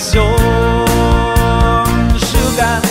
спасен. Жуган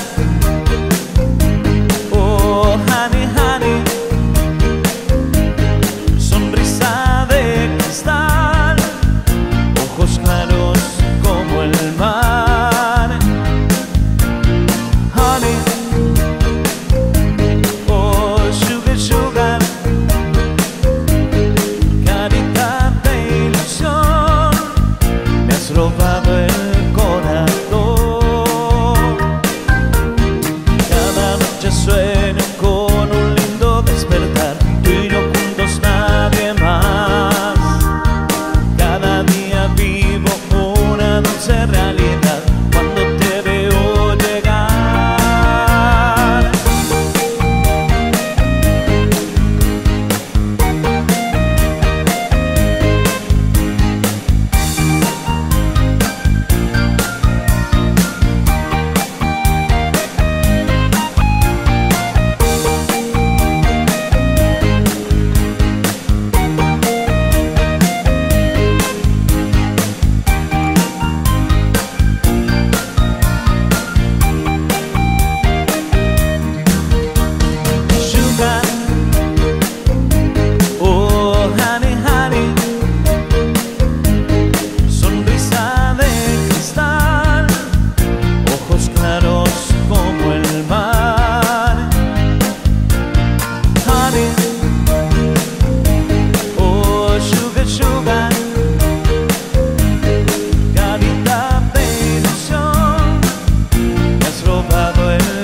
Salvador. É.